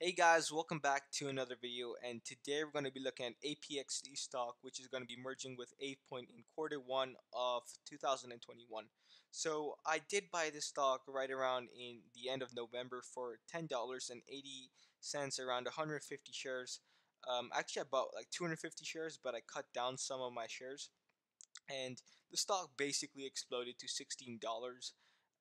Hey guys, welcome back to another video and today we're going to be looking at APXT stock which is going to be merging with AvePoint in quarter one of 2021. So I did buy this stock right around in the end of November for $10.80 around 150 shares. Um, actually I bought like 250 shares but I cut down some of my shares and the stock basically exploded to $16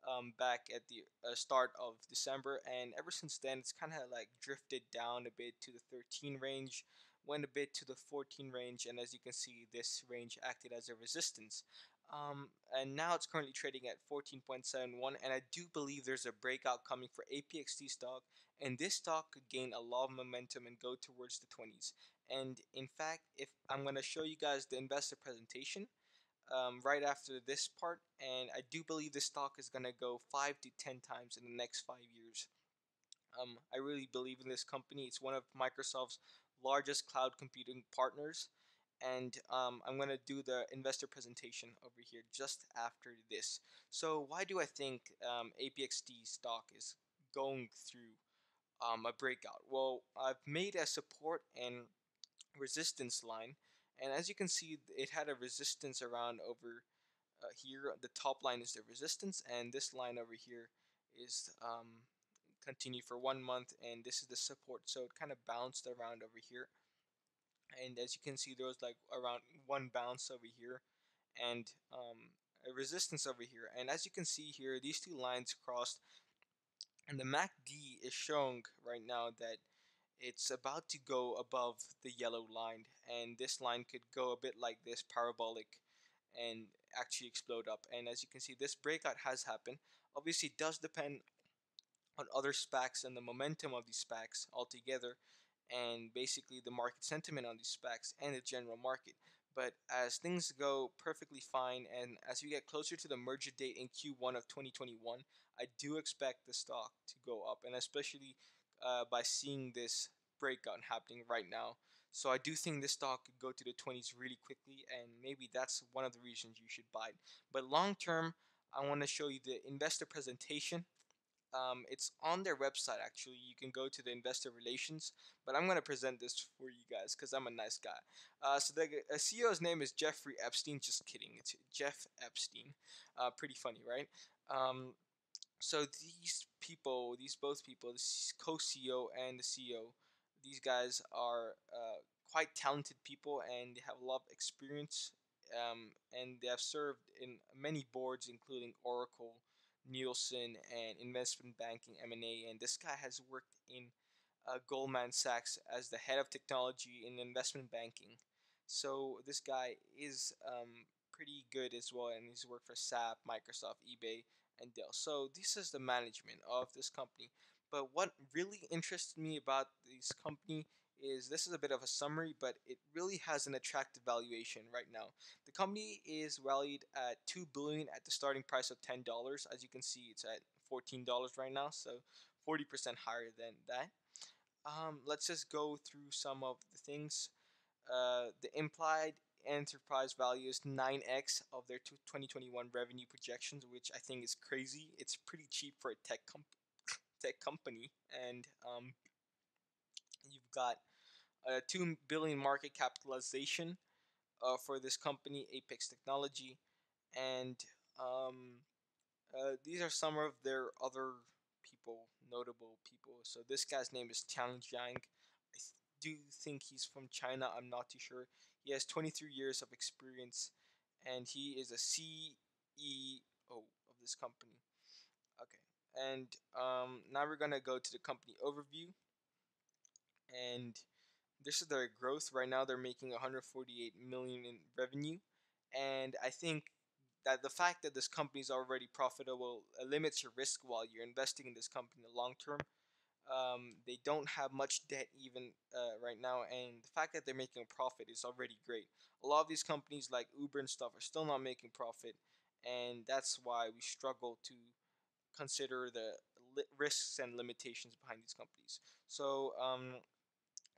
um, back at the uh, start of December, and ever since then it's kind of like drifted down a bit to the 13 range, went a bit to the 14 range, and as you can see, this range acted as a resistance. Um, and now it's currently trading at 14.71, and I do believe there's a breakout coming for APXT stock, and this stock could gain a lot of momentum and go towards the 20s. And in fact, if I'm going to show you guys the investor presentation, um, right after this part, and I do believe this stock is gonna go five to ten times in the next five years. Um, I really believe in this company. It's one of Microsoft's largest cloud computing partners, and um, I'm gonna do the investor presentation over here just after this. So why do I think um, APXT stock is going through um, a breakout? Well, I've made a support and resistance line and as you can see it had a resistance around over uh, here the top line is the resistance and this line over here is um, continue for one month and this is the support. So it kind of bounced around over here. And as you can see there was like around one bounce over here and um, a resistance over here. And as you can see here these two lines crossed and the MACD is showing right now that it's about to go above the yellow line and this line could go a bit like this parabolic and actually explode up and as you can see this breakout has happened obviously does depend on other SPACs and the momentum of these SPACs altogether and basically the market sentiment on these SPACs and the general market but as things go perfectly fine and as we get closer to the merger date in Q1 of 2021 I do expect the stock to go up and especially uh, by seeing this breakout happening right now. So I do think this stock could go to the 20s really quickly, and maybe that's one of the reasons you should buy it. But long term, I want to show you the investor presentation. Um, it's on their website actually. You can go to the investor relations, but I'm going to present this for you guys because I'm a nice guy. Uh, so the uh, CEO's name is Jeffrey Epstein. Just kidding, it's Jeff Epstein. Uh, pretty funny, right? Um, so these people, these both people, the co-CEO and the CEO, these guys are uh, quite talented people and they have a lot of experience um, and they have served in many boards including Oracle, Nielsen, and investment banking M&A. And this guy has worked in uh, Goldman Sachs as the head of technology in investment banking. So this guy is um, pretty good as well, and he's worked for SAP, Microsoft, eBay, and Dell. So this is the management of this company. But what really interests me about this company is this is a bit of a summary, but it really has an attractive valuation right now. The company is valued at two billion at the starting price of ten dollars. As you can see, it's at fourteen dollars right now, so forty percent higher than that. Um, let's just go through some of the things. Uh, the implied enterprise value is 9x of their 2021 revenue projections, which I think is crazy. It's pretty cheap for a tech com- tech company, and um, you've got a two billion market capitalization uh, for this company, Apex Technology, and um, uh, these are some of their other people, notable people. So this guy's name is Tian Jiang. I do think he's from China. I'm not too sure. He has 23 years of experience, and he is a CEO of this company. Okay, and um, now we're gonna go to the company overview, and this is their growth. Right now, they're making 148 million in revenue, and I think that the fact that this company is already profitable limits your risk while you're investing in this company in the long term. Um, they don't have much debt even uh, right now, and the fact that they're making a profit is already great. A lot of these companies like Uber and stuff are still not making profit, and that's why we struggle to consider the li- risks and limitations behind these companies. So, um,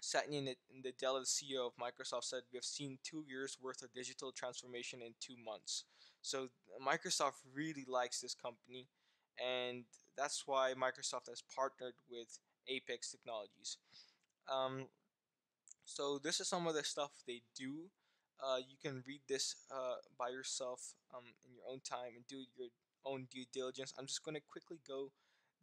Satya Nadella, the Dell CEO of Microsoft, said we have seen two years worth of digital transformation in two months. So Microsoft really likes this company, and that's why Microsoft has partnered with Apex Technologies. Um, so this is some of the stuff they do. Uh, you can read this uh, by yourself um, in your own time and do your own due diligence. I'm just going to quickly go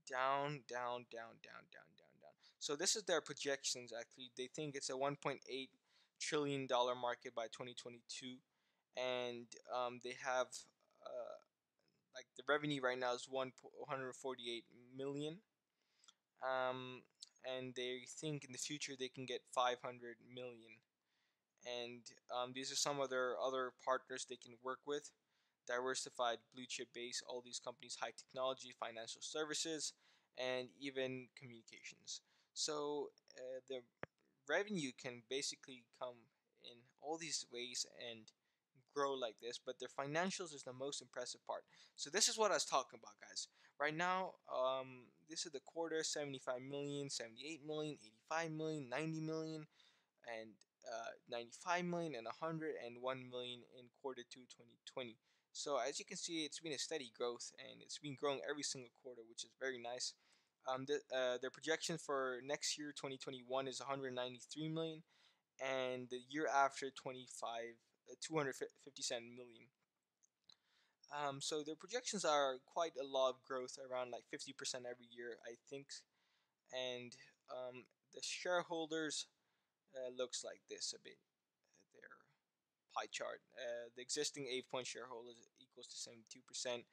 down, down, down, down, down, down, down. So this is their projections. Actually, they think it's a 1.8 trillion dollar market by 2022, and um, they have uh, like the revenue right now is 148 million. Um, and they think in the future they can get 500 million. And um, these are some of their other partners they can work with diversified blue chip base, all these companies, high technology, financial services, and even communications. So uh, the revenue can basically come in all these ways and grow like this, but their financials is the most impressive part. So this is what I was talking about, guys. Right now, um, this is the quarter 75 million, 78 million, 85 million, 90 million, and uh, 95 million and 101 million in quarter 2 2020. So as you can see, it's been a steady growth and it's been growing every single quarter, which is very nice. Um, the, uh, their projection for next year, 2021, is 193 million, and the year after, 25, uh, 257 million. Um, so their projections are quite a lot of growth, around like 50% every year, I think. And um, the shareholders uh, looks like this a bit. Pie chart. Uh, the existing AvePoint shareholders equals to 72%,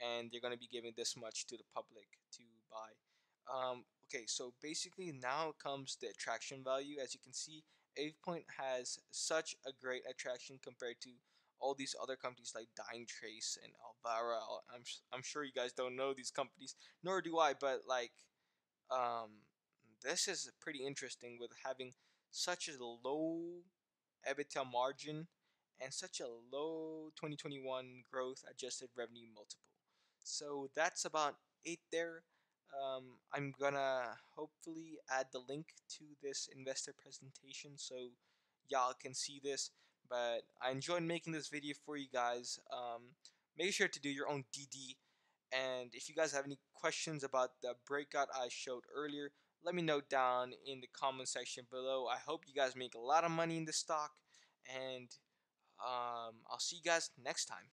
and they're going to be giving this much to the public to buy. Um, okay, so basically now comes the attraction value. As you can see, AvePoint has such a great attraction compared to all these other companies like Dynatrace and Albara. I'm I'm sure you guys don't know these companies, nor do I. But like, um, this is pretty interesting with having such a low EBITDA margin and such a low 2021 growth adjusted revenue multiple. So that's about it there. Um, I'm gonna hopefully add the link to this investor presentation so y'all can see this but I enjoyed making this video for you guys. Um, make sure to do your own DD. And if you guys have any questions about the breakout I showed earlier, let me know down in the comment section below. I hope you guys make a lot of money in this stock. And um, I'll see you guys next time.